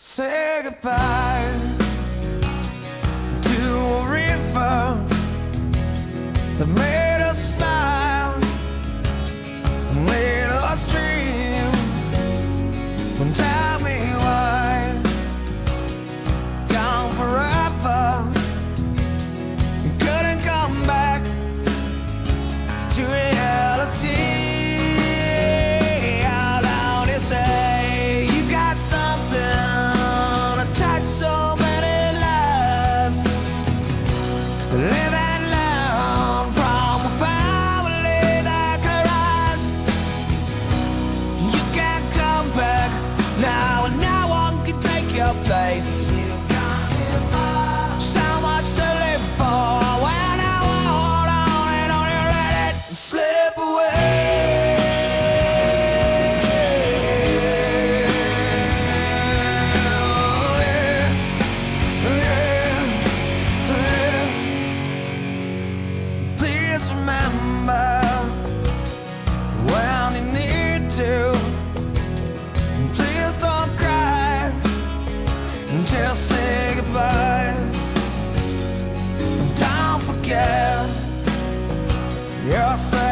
Say goodbye to a river that made Let again. You're so